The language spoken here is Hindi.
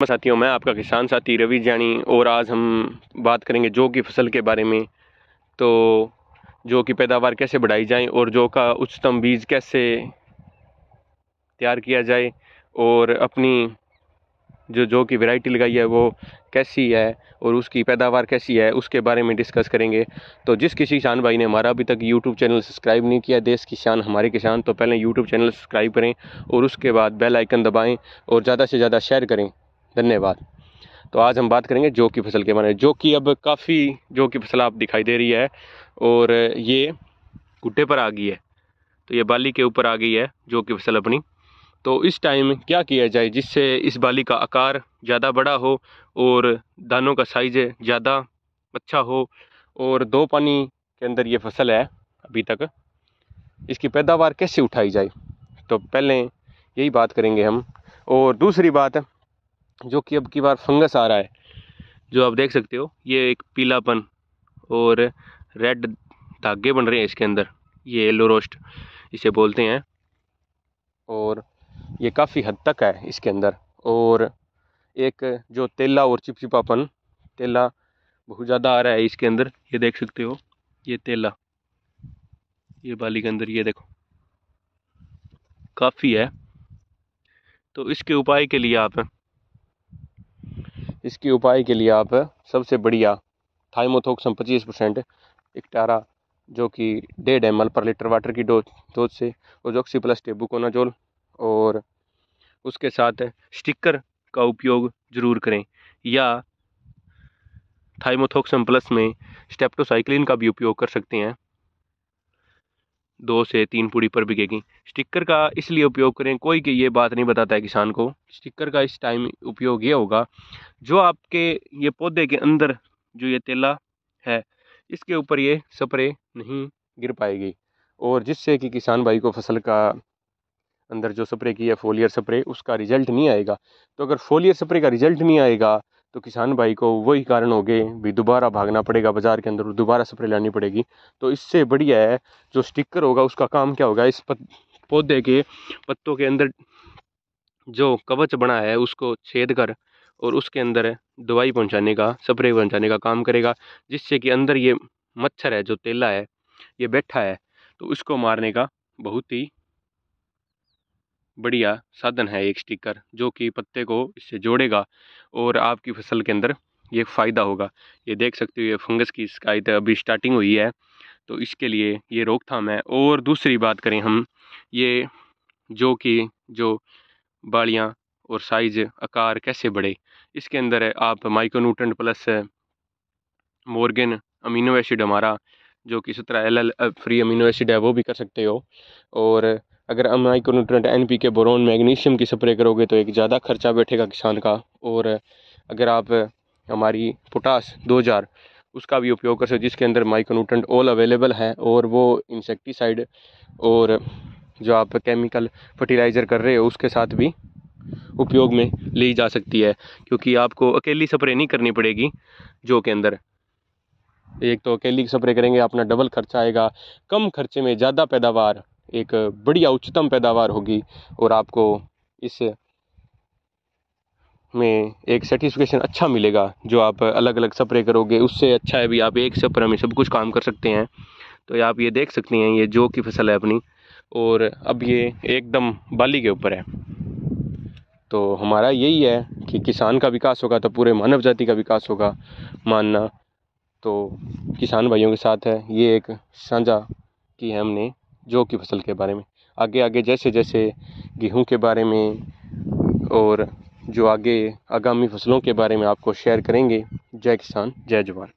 साथियों, मैं आपका किसान साथी रवि जानी और आज हम बात करेंगे जौ की फ़सल के बारे में। तो जौ की पैदावार कैसे बढ़ाई जाए और जौ का उच्चतम बीज कैसे तैयार किया जाए और अपनी जो जौ की वैरायटी लगाई है वो कैसी है और उसकी पैदावार कैसी है, उसके बारे में डिस्कस करेंगे। तो जिस किसी किसान भाई ने हमारा अभी तक यूट्यूब चैनल सब्सक्राइब नहीं किया, देश किसान हमारे किसान तो पहले यूट्यूब चैनल सब्सक्राइब करें और उसके बाद बेल आइकन दबाएँ और ज़्यादा से ज़्यादा शेयर करें। धन्यवाद। तो आज हम बात करेंगे जौ की फ़सल के बारे में। जो कि अब काफ़ी जौ की फ़सल आप दिखाई दे रही है और ये घुट्टे पर आ गई है। तो ये बाली के ऊपर आ गई है जौ की फ़सल अपनी। तो इस टाइम क्या किया जाए जिससे इस बाली का आकार ज़्यादा बड़ा हो और दानों का साइज़ ज़्यादा अच्छा हो और दो पानी के अंदर ये फ़सल है अभी तक। इसकी पैदावार कैसे उठाई जाए? तो पहले यही बात करेंगे हम और दूसरी बात जो कि अब की बार फंगस आ रहा है, जो आप देख सकते हो, ये एक पीलापन और रेड धागे बन रहे हैं इसके अंदर, ये येलो रोस्ट इसे बोलते हैं। और ये काफ़ी हद तक है इसके अंदर, और एक जो तेला और चिपचिपापन, तेला बहुत ज़्यादा आ रहा है इसके अंदर, ये देख सकते हो, ये तेला, ये बाली के अंदर, ये देखो, काफ़ी है। तो इसके उपाय के लिए आप इसके उपाय के लिए आप सबसे बढ़िया थाइमोथोक्सम पच्चीस परसेंट इकटारा, जो कि डेढ़ एम पर लीटर वाटर की डोज डोज से ओजोक्सी प्लस टेबुकोनाजोल और उसके साथ स्टिकर का उपयोग ज़रूर करें। या थाइमोथोक्सम प्लस में स्टेप्टोसाइक्लिन का भी उपयोग कर सकते हैं। दो से तीन पूड़ी पर बिकेगी। स्टिकर का इसलिए उपयोग करें, कोई की ये बात नहीं बताता है किसान को। स्टिकर का इस टाइम उपयोग ये होगा, जो आपके ये पौधे के अंदर जो ये तेला है, इसके ऊपर ये स्प्रे नहीं गिर पाएगी। और जिससे कि किसान भाई को फ़सल का अंदर जो स्प्रे किया फोलियर स्प्रे, उसका रिज़ल्ट नहीं आएगा। तो अगर फोलियर स्प्रे का रिज़ल्ट नहीं आएगा तो किसान भाई को वही कारण हो गए भी दोबारा भागना पड़ेगा बाज़ार के अंदर दोबारा स्प्रे लानी पड़ेगी। तो इससे बढ़िया है, जो स्टिकर होगा उसका काम क्या होगा? इस पौधे के पत्तों के अंदर जो कवच बना है उसको छेद कर और उसके अंदर दवाई पहुँचाने का, स्प्रे पहुँचाने का काम करेगा, जिससे कि अंदर ये मच्छर है, जो तेला है, ये बैठा है तो उसको मारने का बहुत ही बढ़िया साधन है एक स्टिकर, जो कि पत्ते को इससे जोड़ेगा और आपकी फ़सल के अंदर ये फ़ायदा होगा। ये देख सकते हो, ये फंगस की शिकायत अभी स्टार्टिंग हुई है तो इसके लिए ये रोकथाम है। और दूसरी बात करें हम, ये जो कि जो बालियाँ और साइज़, आकार कैसे बढ़े, इसके अंदर आप micronutrient plus Morgan amino acid हमारा, जो कि सत्रह L L free amino acid है, वो भी कर सकते हो। और अगर micronutrient N P K boron magnesium की स्प्रे करोगे तो एक ज़्यादा खर्चा बैठेगा किसान का। और अगर आप हमारी पोटास दो हज़ार उसका भी उपयोग कर सकते जिसके अंदर माइक्रोन्यूट्रेंट ऑल अवेलेबल है और वो इंसेक्टिसाइड और जो आप केमिकल फर्टिलाइज़र कर रहे हो, उसके साथ भी उपयोग में ली जा सकती है, क्योंकि आपको अकेली स्प्रे नहीं करनी पड़ेगी जो के अंदर। एक तो अकेली स्प्रे करेंगे, अपना डबल खर्चा आएगा, कम खर्चे में ज़्यादा पैदावार एक बढ़िया उच्चतम पैदावार होगी और आपको इस में एक सेटिस्फिकेशन अच्छा मिलेगा, जो आप अलग अलग स्प्रे करोगे, उससे अच्छा है भी आप एक स्प्रे में सब कुछ काम कर सकते हैं। तो आप ये देख सकते हैं, ये जो की फ़सल है अपनी, और अब ये एकदम बाली के ऊपर है। तो हमारा यही है कि किसान का विकास होगा तो पूरे मानव जाति का विकास होगा मानना। तो किसान भाइयों के साथ है, ये एक साझा की है हमने जौ की फ़सल के बारे में। आगे आगे जैसे जैसे गेहूँ के बारे में और जो आगे आगामी फ़सलों के बारे में आपको शेयर करेंगे। जय किसान, जय जवान।